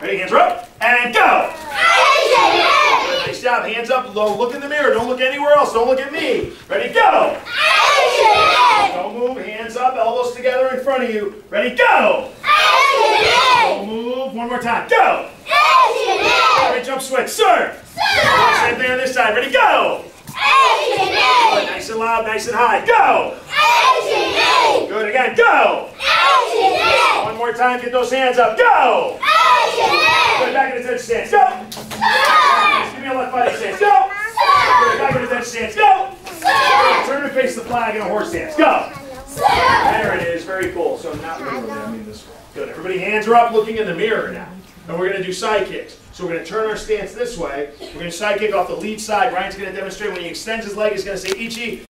Ready? Hands are up and go. Nice job. Hands up. Low. Look in the mirror. Don't look anywhere else. Don't look at me. Ready? Go. Don't move. Hands up. Elbows together in front of you. Ready? Go. Don't move. One more time. Go. Ready? Jump switch. Serve. Same thing on this side. Ready? Go. Good. Nice and loud. Nice and high. Go. Good. Again. Go. One more time. Get those hands up. Go. Good. Back in the attention stance. Go. Give me a left fighting stance. Go. Good. Back in the attention stance. Go. Good. Turn and face the flag in a horse stance. Go. There it is. Very cool. So not literally, I mean this way. Good. Everybody hands are up looking in the mirror now. And we're going to do side kicks. So we're going to turn our stance this way. We're going to side kick off the lead side. Ryan's going to demonstrate when he extends his leg, he's going to say Ichi.